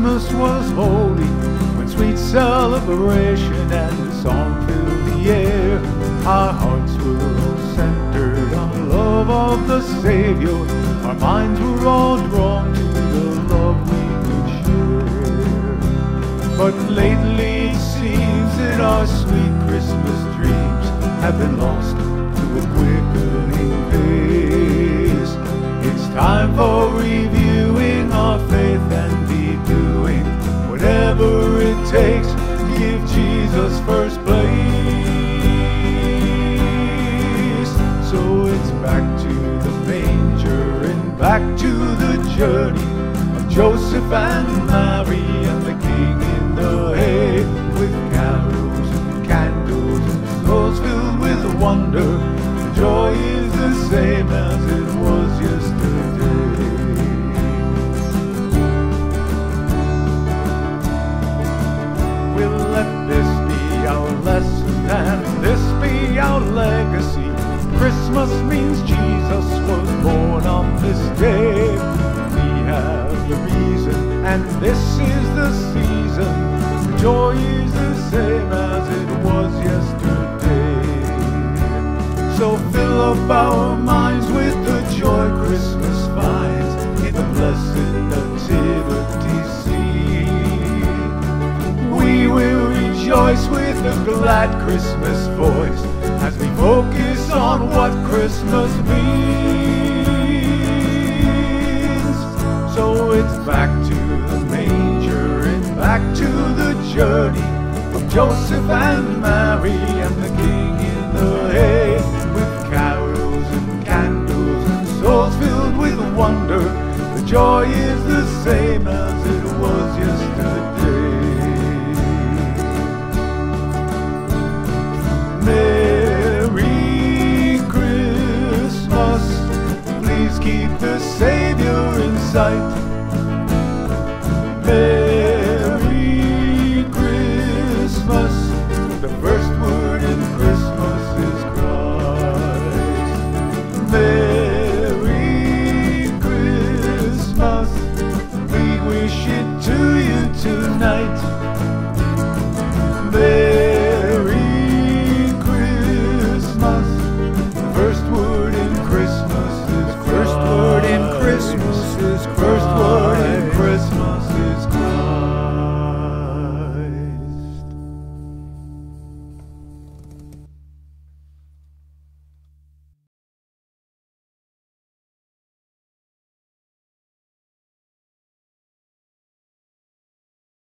Christmas was holy, when sweet celebration and song filled the air. Our hearts were all centered on love of the Savior. Our minds were all drawn to the love we could share. But lately it seems that our sweet Christmas dreams have been lost to a quickening pace. It's time for Jesus first place. So it's back to the manger and back to the journey of Joseph and Mary and the King in the hay with carols Christmas means Jesus was born on this day. We have the reason, and this is the season. The joy is the same as it was yesterday. So fill up our minds with the joy Christmas finds in the blessed nativity scene. We will rejoice with a glad Christmas voice as we focus on what Christmas means. So it's back to the manger and back to the journey of Joseph and Mary and the King in the hay with carols and candles and souls filled with wonder. The joy is the same as it first wound.